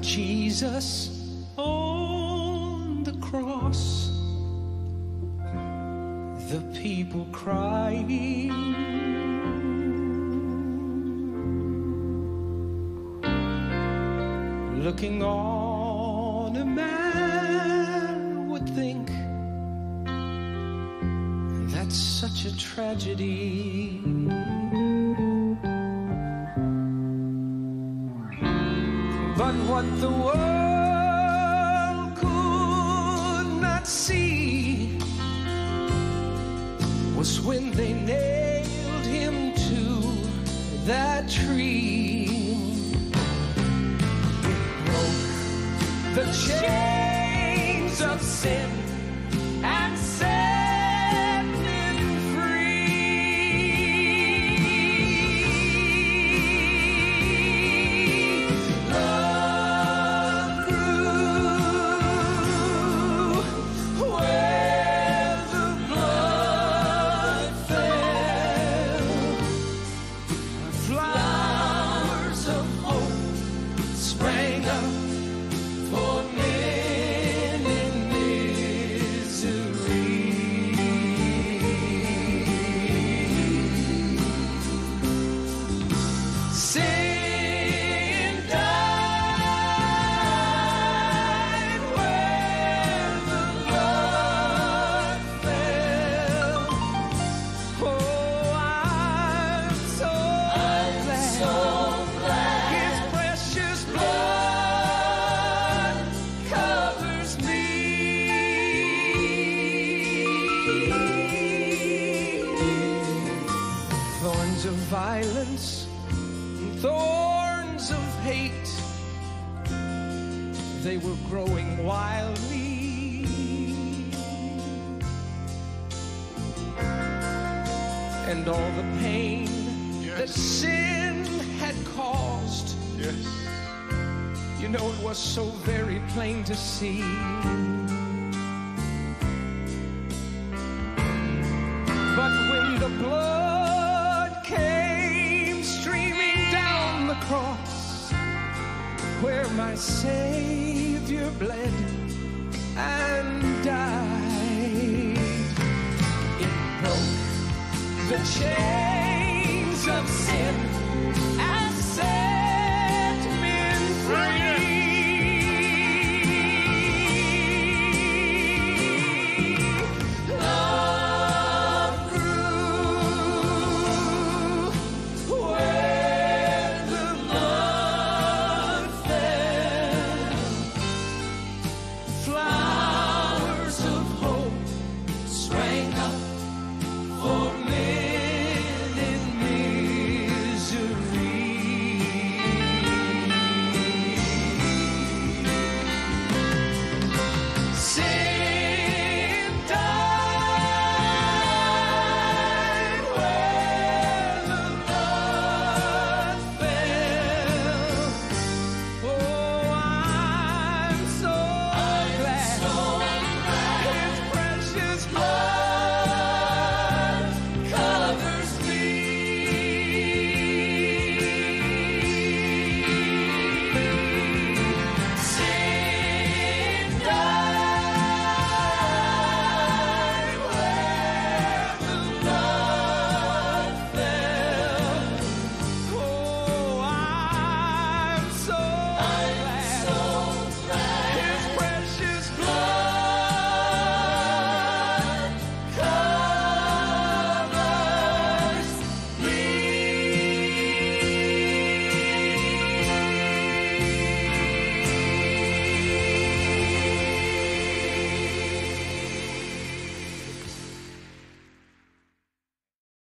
Jesus on the cross. The people crying. Looking on, a man would think that's such a tragedy. But what the world could not see was when they nailed him to that tree. It broke the chains of sin Thorns of violence, and thorns of hate, they were growing wildly. And all the pain that sin had caused, Yes. you know, it was so very plain to see. But when the blood where my Savior bled and died, it broke the chains of sin.